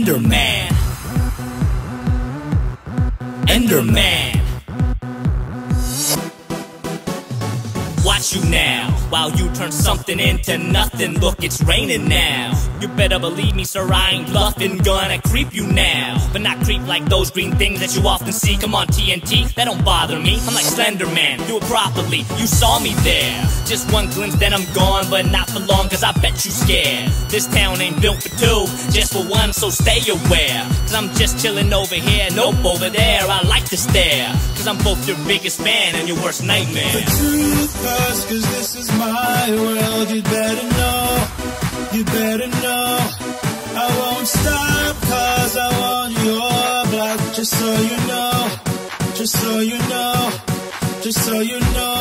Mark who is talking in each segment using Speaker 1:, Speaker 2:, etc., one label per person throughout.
Speaker 1: Enderman. Enderman. Watch you now, while you turn something into nothing. Look, it's raining now. You better believe me, sir, I ain't bluffing. Gonna creep you now, but not creep like those green things that you often see. Come on, TNT, that don't bother me. I'm like Slender Man, do it properly. You saw me there. Just one glimpse, then I'm gone, but not for long, cause I bet you scared. This town ain't built for two, just for one, so stay aware. Cause I'm just chilling over here, nope, over there. I like to stare, cause I'm both your biggest fan and your worst nightmare.
Speaker 2: The truth hurts, cause this is my world. You better know, you better know. Won't stop, cause I want your. Just so you know, just so you know, just so you know.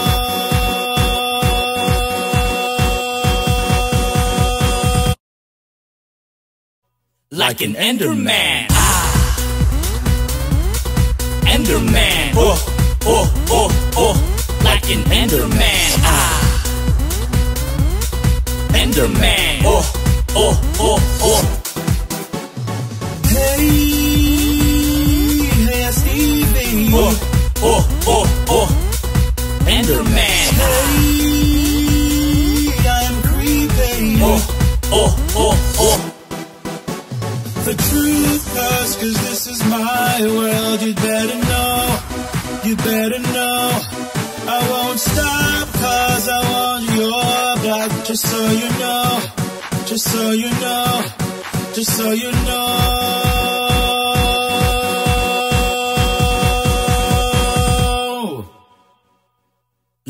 Speaker 1: like an Enderman. Ah. Enderman. Oh, oh, oh, oh. Like an Enderman. Ah. Enderman. Oh, oh, oh, oh.
Speaker 2: Stevie.
Speaker 1: Oh, oh, oh, oh. Enderman.
Speaker 2: Hey, I'm creeping.
Speaker 1: Oh, oh, oh, oh.
Speaker 2: The truth hurts, cause this is my world. You better know, you better know. I won't stop, cause I want your blood. Just so you know, just so you know, just so you know.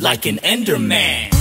Speaker 1: Like an Enderman.